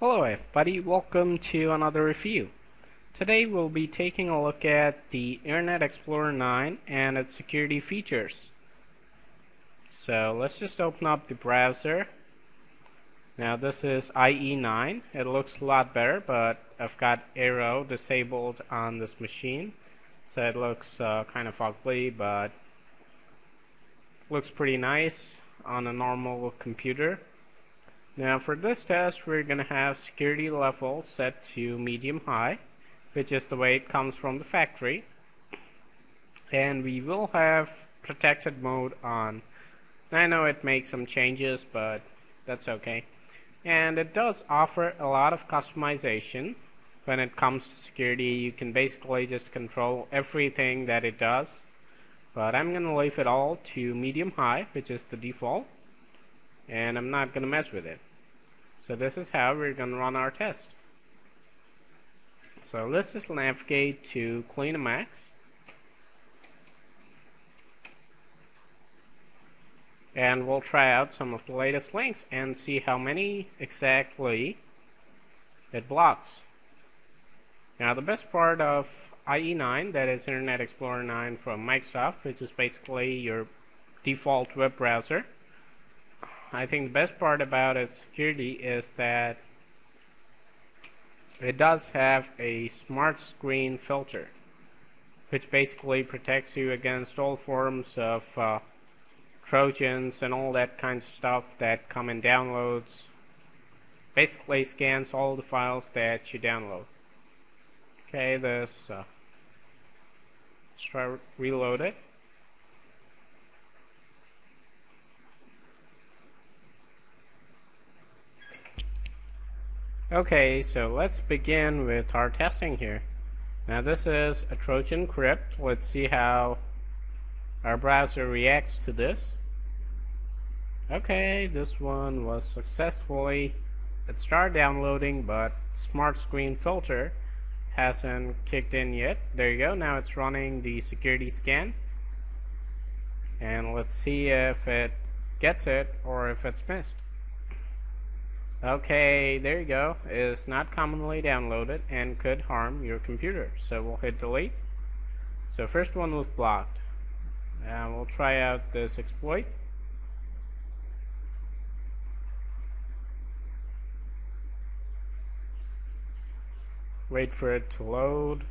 Hello everybody, welcome to another review. Today we'll be taking a look at the Internet Explorer 9 and its security features. So let's just open up the browser. Now this is IE9. It looks a lot better, but I've got Aero disabled on this machine. So it looks uh, kind of ugly, but looks pretty nice on a normal computer. Now for this test we're going to have security level set to medium high which is the way it comes from the factory. And we will have protected mode on. I know it makes some changes but that's okay. And it does offer a lot of customization. When it comes to security you can basically just control everything that it does. But I'm gonna leave it all to medium high which is the default. And I'm not gonna mess with it so this is how we're gonna run our test. So let's just navigate to CleanMX and we'll try out some of the latest links and see how many exactly it blocks. Now the best part of IE9 that is Internet Explorer 9 from Microsoft which is basically your default web browser I think the best part about its security is that it does have a smart screen filter which basically protects you against all forms of uh, trojans and all that kind of stuff that come in downloads. Basically scans all the files that you download. Okay this uh, let's try reload it Okay, so let's begin with our testing here. Now this is a Trojan crypt. Let's see how our browser reacts to this. Okay, this one was successfully it started downloading but smart screen filter hasn't kicked in yet. There you go, now it's running the security scan. And let's see if it gets it or if it's missed. Okay, there you go. It's not commonly downloaded and could harm your computer. So we'll hit delete. So first one was blocked. And we'll try out this exploit. Wait for it to load.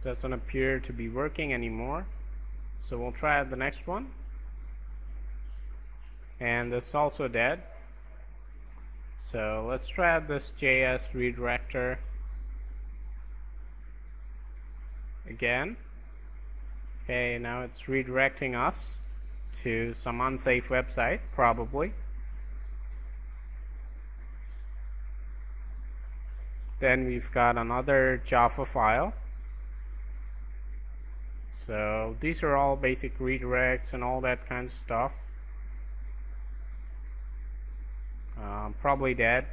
Doesn't appear to be working anymore. So we'll try the next one. And this is also dead. So let's try this JS redirector again. Okay, now it's redirecting us to some unsafe website, probably. Then we've got another Java file. So these are all basic redirects and all that kind of stuff. Um, probably dead.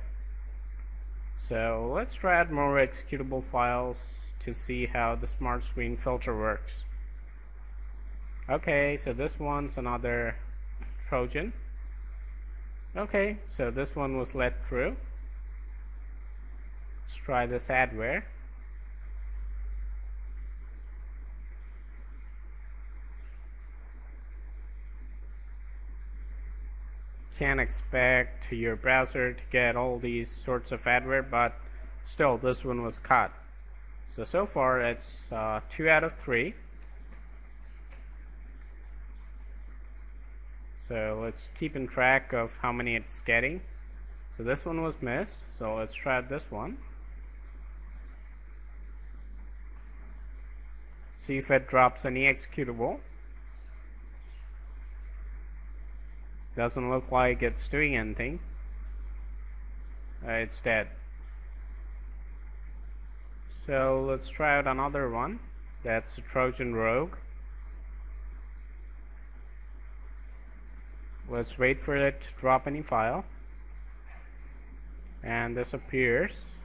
So let's try out more executable files to see how the smart screen filter works. Okay, so this one's another Trojan. Okay, so this one was let through. Let's try this adware. Can't expect your browser to get all these sorts of adware but still this one was caught. So so far it's uh, 2 out of 3 so let's keep in track of how many it's getting. So this one was missed so let's try this one. See if it drops any executable Doesn't look like it's doing anything. Uh, it's dead. So let's try out another one. That's a Trojan Rogue. Let's wait for it to drop any file. And this appears.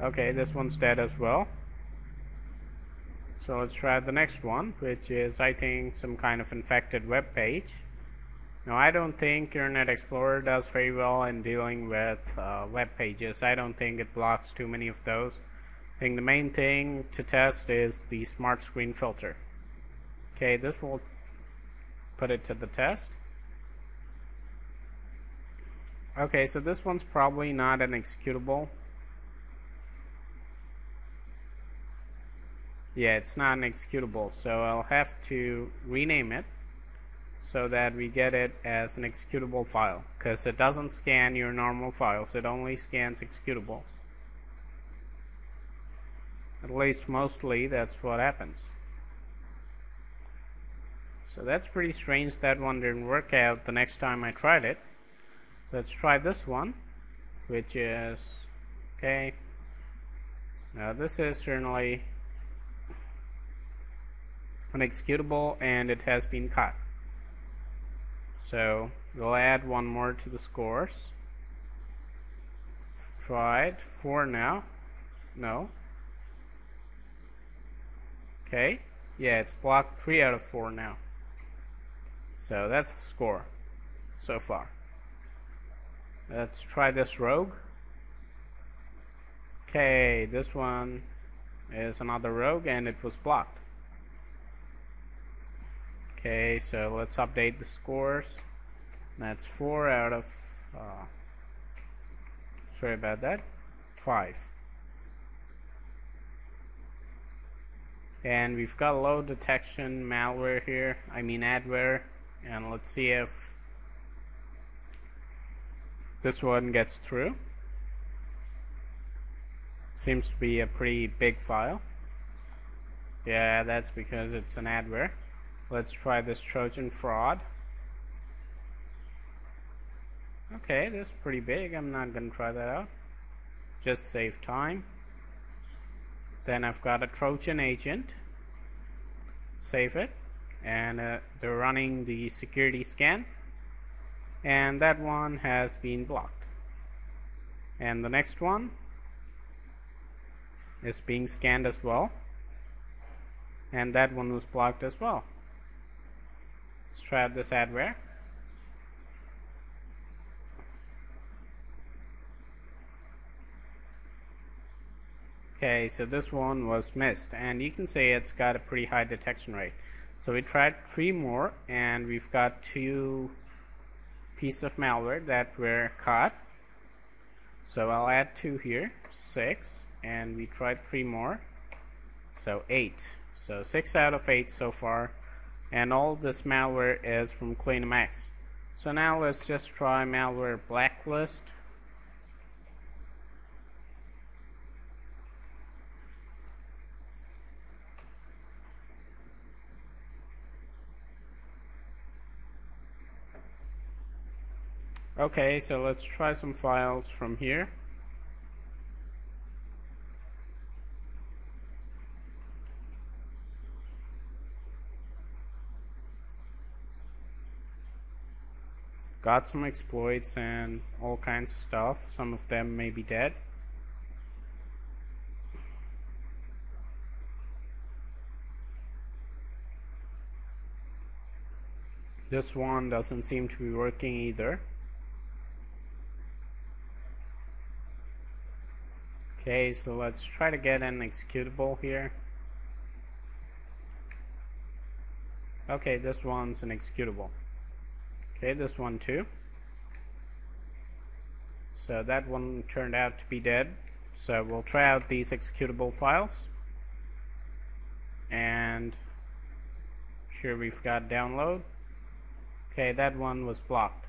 Okay, this one's dead as well. So let's try the next one, which is I think some kind of infected web page. Now I don't think Internet Explorer does very well in dealing with uh, web pages. I don't think it blocks too many of those. I think the main thing to test is the smart screen filter. Okay, this will put it to the test. Okay, so this one's probably not an executable. Yeah, it's not an executable, so I'll have to rename it so that we get it as an executable file. Because it doesn't scan your normal files. It only scans executable. At least mostly that's what happens. So that's pretty strange that one didn't work out the next time I tried it. Let's try this one which is okay. Now this is certainly an executable and it has been caught so we'll add one more to the scores. Tried four now. No. Okay. Yeah, it's blocked three out of four now. So that's the score so far. Let's try this rogue. Okay, this one is another rogue and it was blocked. Okay, so let's update the scores. That's 4 out of, uh, sorry about that, 5. And we've got low detection malware here, I mean adware, and let's see if this one gets through. Seems to be a pretty big file. Yeah, that's because it's an adware. Let's try this Trojan fraud. Okay, this is pretty big. I'm not going to try that out. Just save time. Then I've got a Trojan agent. Save it. And uh, they're running the security scan. And that one has been blocked. And the next one is being scanned as well. And that one was blocked as well. Let's try out this adware. Okay, so this one was missed, and you can say it's got a pretty high detection rate. So we tried three more, and we've got two pieces of malware that were caught. So I'll add two here, six, and we tried three more, so eight. So six out of eight so far and all this malware is from CleanMX. So now let's just try malware blacklist. Okay, so let's try some files from here. Got some exploits and all kinds of stuff. Some of them may be dead. This one doesn't seem to be working either. Okay so let's try to get an executable here. Okay this one's an executable Okay, this one too. So that one turned out to be dead. So we'll try out these executable files. And here we've got download. Okay, that one was blocked.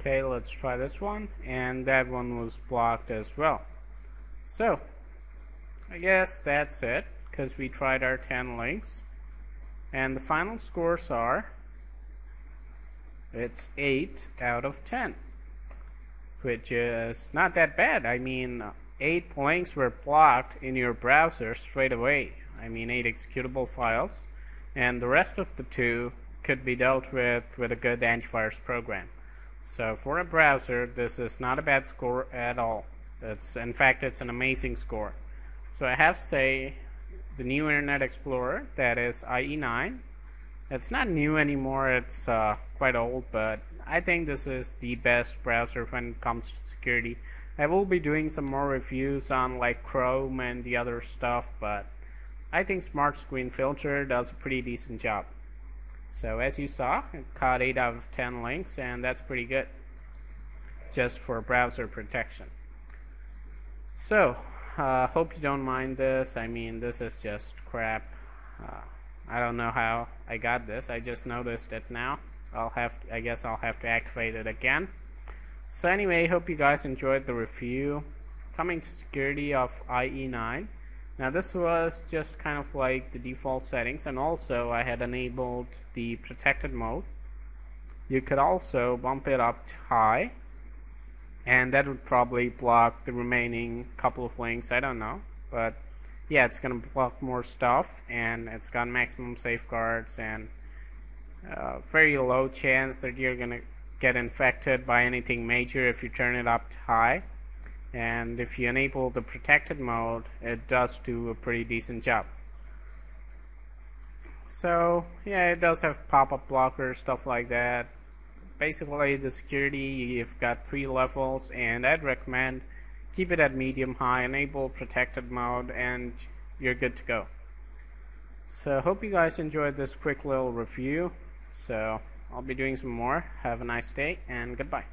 Okay, let's try this one. And that one was blocked as well. So, I guess that's it, because we tried our 10 links. And the final scores are, it's 8 out of 10, which is not that bad. I mean, 8 links were blocked in your browser straight away. I mean, 8 executable files. And the rest of the 2 could be dealt with with a good antivirus program. So for a browser, this is not a bad score at all. It's in fact it's an amazing score. So I have to say the new Internet Explorer that is IE9. It's not new anymore. It's uh, quite old, but I think this is the best browser when it comes to security. I will be doing some more reviews on like Chrome and the other stuff, but I think Smart Screen Filter does a pretty decent job. So as you saw, it caught 8 out of 10 links, and that's pretty good just for browser protection. So, uh, hope you don't mind this. I mean, this is just crap. Uh, I don't know how I got this. I just noticed it now. I'll have, to, I guess I'll have to activate it again. So anyway, hope you guys enjoyed the review. Coming to security of IE9. Now this was just kind of like the default settings, and also I had enabled the protected mode. You could also bump it up to high and that would probably block the remaining couple of links. I don't know. But yeah it's gonna block more stuff and it's got maximum safeguards and uh, very low chance that you're gonna get infected by anything major if you turn it up high. And if you enable the protected mode it does do a pretty decent job. So yeah it does have pop-up blockers stuff like that basically the security you've got three levels and I'd recommend keep it at medium high enable protected mode and you're good to go. So hope you guys enjoyed this quick little review. So I'll be doing some more. Have a nice day and goodbye